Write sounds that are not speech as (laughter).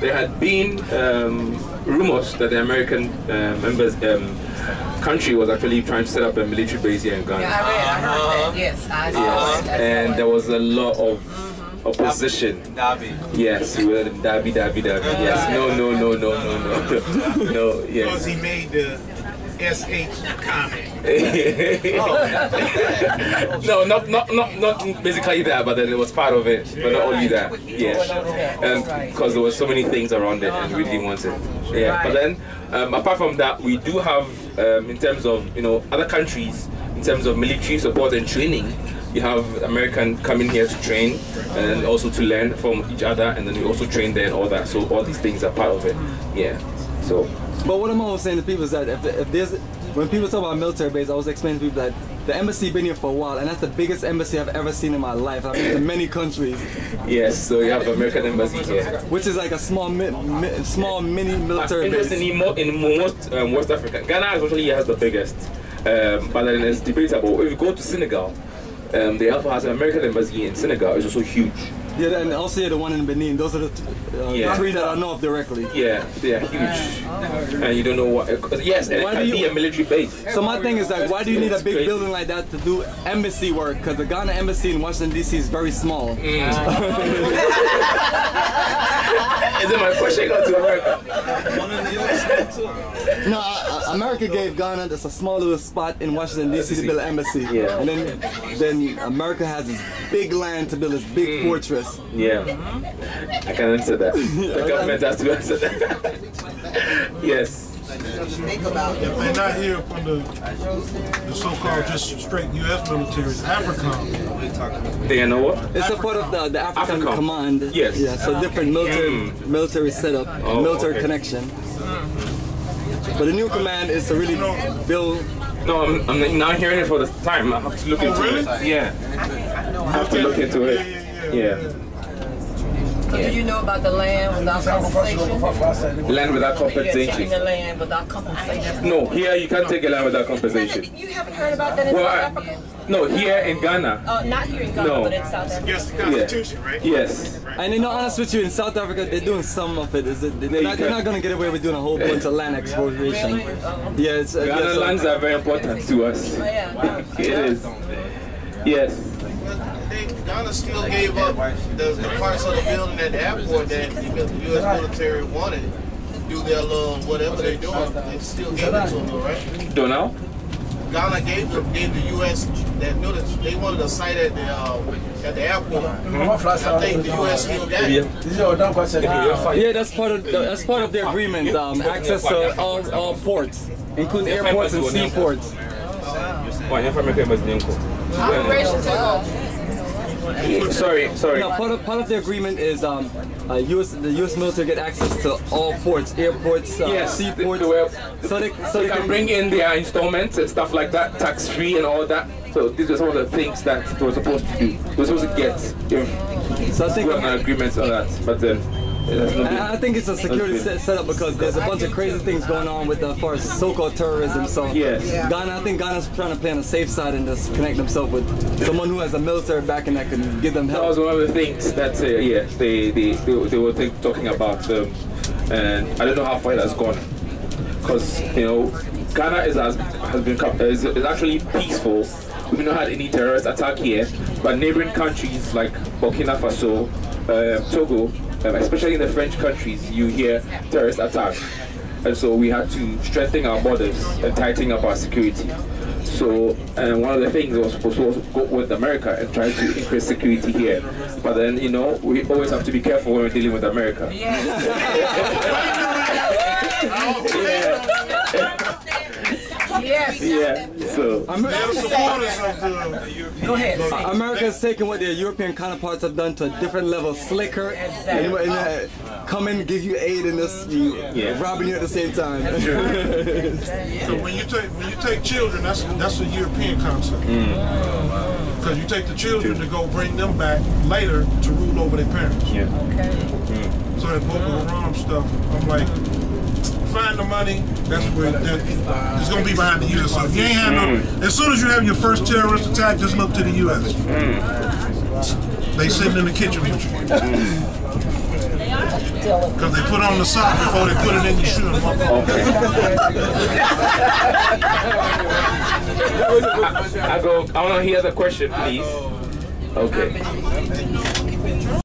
there had been um, rumors that the American uh, members um, country was actually trying to set up a military base here in Ghana. Yeah, I read, I heard that. Yes, I Yes, it. That's and there was a lot of opposition. Dabi. Yes, we were Dabi Dabi Dabi. Yes, no, no, no, no, no, no, (laughs) no. Because he made the SH comment. (laughs) no, not, not, not, not basically that, but then it was part of it. But not only that, yes. And because there were so many things around it, and we didn't want it. Yeah. But then, um, apart from that, we do have, um, in terms of you know other countries, in terms of military support and training. You have American coming here to train and also to learn from each other, and then we also train there and all that. So all these things are part of it. Yeah. So But what I'm always saying to people is that if, if there's when people talk about military base, I always explain to people that the embassy been here for a while, and that's the biggest embassy I've ever seen in my life. I've been to many countries, yes, so you have American embassy here. which is like a small, mi- mi- small mini military base. Interestingly, mo- in most um, West Africa, Ghana actually has the biggest, um, but then it's debatable. If you go to Senegal, um, they also has an American embassy in Senegal. It's also huge. Yeah, and also yeah, the one in Benin. Those are the th- uh, Yeah. three that I know of directly. Yeah, they are huge, and you don't know what. uh, Yes, and it Why can do be you- a military base. So my thing is like, why do you need a big crazy. building like that to do embassy work? Because the Ghana embassy in Washington D.C. is very small. (laughs) (laughs) Is it my question go to America? No, uh, America gave Ghana just a small little spot in Washington D.C. to build an embassy. Yeah. And then, then America has this big land to build this big fortress. Yeah, I can answer that. The (laughs) government has to answer that. (laughs) yes. If they're not here from the, the so-called just straight U.S. military, it's AFRICOM. They know what? It's a part of the, the African Africom. Command. Yes. Yeah, so different military Mm. military setup, Oh, military okay. connection. But the new command is to really build. No, I'm, I'm not hearing it for the time. I have to look Oh, into really? it. Yeah, I have to look into Yeah, it. yeah, yeah. Yeah. So do you know about the land without compensation? Land without You're taking compensation. the land without compensation. No, here you can't take a land without compensation. You haven't heard about that in Well, South I, Africa? no, here in Ghana. Uh, not here in Ghana, No. but in South Africa. Against the Constitution, right? Yes. And you know, honest with you, in South Africa, they're doing some of it. Is it they're, not, they're not going to get away with doing a whole bunch of land expropriation. Yeah, it's, uh, Ghana yeah, so- lands are very important to us. Oh, yeah. It is. Yes. They, Ghana still gave up the, the parts of the building at the airport that the U.S. military wanted to do their little whatever they're doing. They still gave it to them, though, right? Donald? Ghana gave the, gave the U.S. that military. They wanted a site at the uh, at the airport. I think the U.S. still got it. Yeah, that's part of the, that's part of the agreement. Um, access to all, all ports, including airports and seaports. Why, your family members name call? Operation Takeover. Sorry, sorry. No, part of, part of the agreement is um, uh, US, the U.S. military get access to all ports, airports, uh, Yes, seaports, were- so they so They can can bring in their installments and stuff like that, tax free and all that. So these are some of the things that they were supposed to do. They were supposed to get So I think we have an agreement on that. But then it has not And I think it's a security set, setup because there's a bunch of crazy things going on with the far as so-called terrorism. So Yes. Ghana, I think Ghana's trying to play on the safe side and just connect themselves with someone who has a military backing that can give them help. That help. was one of the things that uh, yeah they they, they, they were think, talking about, um, and I don't know how far that's gone, because you know Ghana is has, has been is, is actually peaceful. We've not had any terrorist attack here, but neighboring countries like Burkina Faso, uh, Togo, Um, especially in the French countries, you hear terrorist attacks, and so we had to strengthen our borders and tighten up our security. So, and one of the things was supposed to go with America and try to increase security here. But then, you know, we always have to be careful when we're dealing with America. Yes. (laughs) (laughs) Yeah. (laughs) So, They're supporters of the Go ahead. America has taken what their European counterparts have done to a different level, slicker, and, and, uh, come in, give you aid in this, you, Yeah. robbing you at the same time. (laughs) So when you take when you take children, that's that's a European concept. Because you take the children to go bring them back later to rule over their parents. yeah. So that Boko Haram stuff, I'm like, find the money, that's where that, it's going to be behind the U.S. So if you ain't have no, mm. as soon as you have your first terrorist attack, just look to the U.S. Mm. They sitting in the kitchen with you. Mm. Because they put on the sock before they put it in your shoe. Okay. (laughs) I go, I want to hear the question, please. Okay.